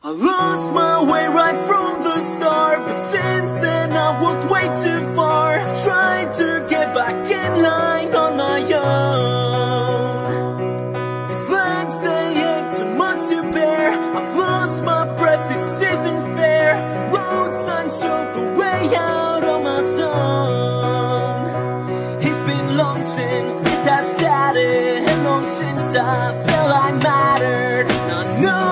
I lost my way right from the start But since then I've walked way too far. I've tried to get back in line on my own. These legs, they ache too much to bear. I've lost my breath, this isn't fair. The road's unshowed the way out of my zone. It's been long since this has started And long since I felt I mattered. I know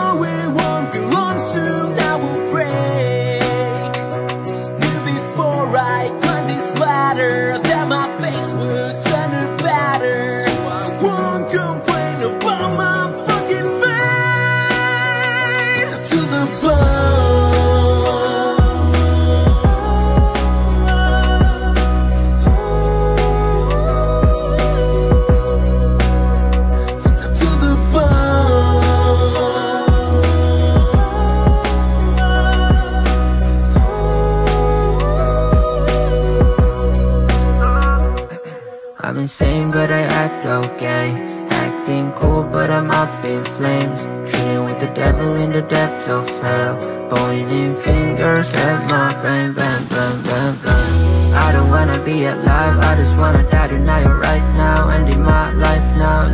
I'm insane, but I act okay. Acting cool, but I'm up in flames. Chilling with the devil in the depths of hell. Pointing fingers at my brain, bang, bang, bang, bang. I don't wanna be alive, I just wanna die tonight right now. Ending my life now.